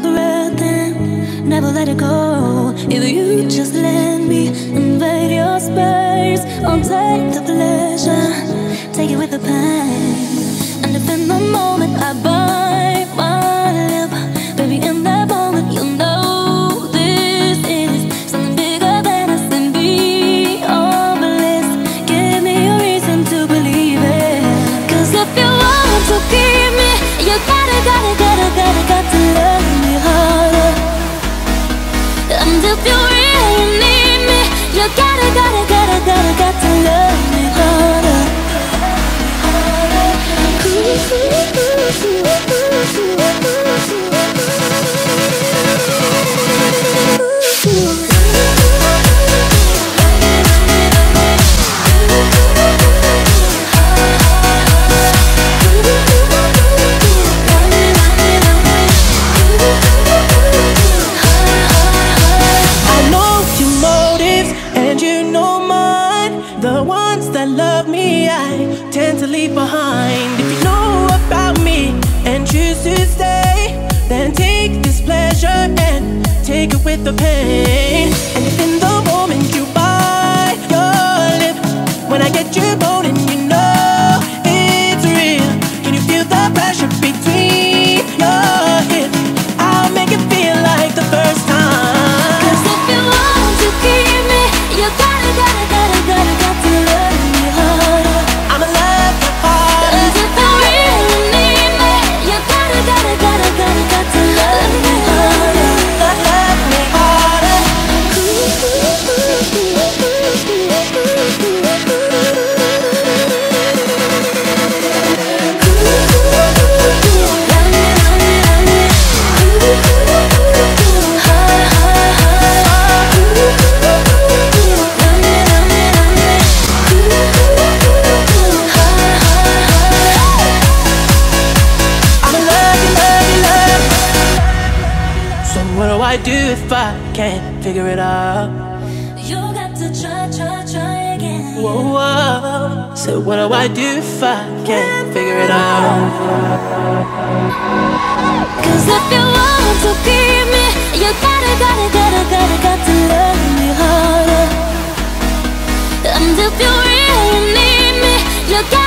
my breath and never let it go. If you just let me invade your space, I'll take the pleasure, take it with the pain. The ones that love me, I tend to leave behind. If you know about me and choose to stay, then take this pleasure and take it with the pain. And if in the I do if I can't figure it out? You got to try, try, try again. Whoa, whoa. So what do I do if I can't figure it out? Cause if you want to keep me, you gotta, gotta, gotta, gotta, got to love me harder. And if you really need me, you gotta, gotta,